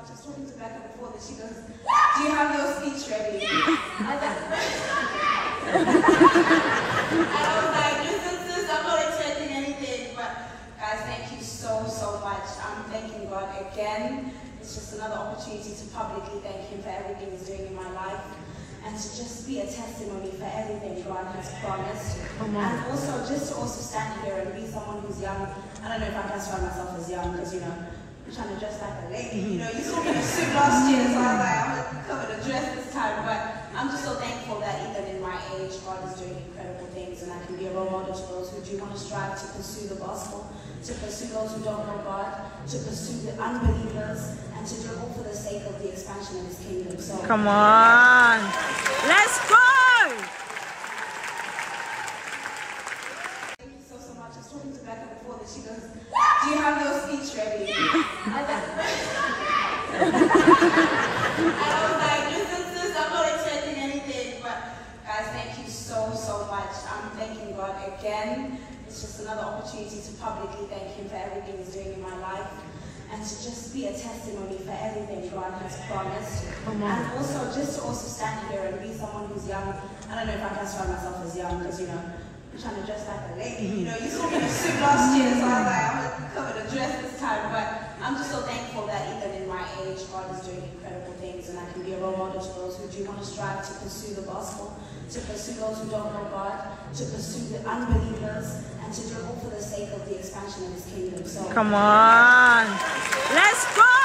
much. I was talking to Becca before that she goes, Do you have your speech ready? I was and I was like, Listen, sis, I'm not expecting anything. But guys, thank you so, so much. I'm thanking God again. It's just another opportunity to publicly thank Him for everything He's doing in my life. And to just be a testimony for everything God has promised. And also just to also stand here and be someone who's young. I don't know if I classify myself as young because, you know, Trying to dress like a lady. You know, you saw me in a suit last year, so I was like, I'm going to cover the dress this time. But I'm just so thankful that even in my age, God is doing incredible things and I can be a role model to those who do want to strive to pursue the gospel, to pursue those who don't know God, to pursue the unbelievers, and to do it all for the sake of the expansion of His kingdom. So, Come on. Let's go. Thank you so, so much. I was talking to Becca before that she goes, Do you have your speech ready? I'm not anything. But guys, thank you so, so much. I'm thanking God again. It's just another opportunity to publicly thank Him for everything He's doing in my life. And to just be a testimony for everything God has promised. And also just to also stand here and be someone who's young. I don't know if I classify myself as young because, you know, I'm trying to dress like a lady. You know, you saw me in a suit last year, so I was like, I'm going to cover the dress this time. But I'm just so thankful that even in my age, God is doing incredible things and I can be a role model to those who do want to strive to pursue the gospel, to pursue those who don't know God, to pursue the unbelievers, and to do it all for the sake of the expansion of His kingdom. So, Come on. Let's go.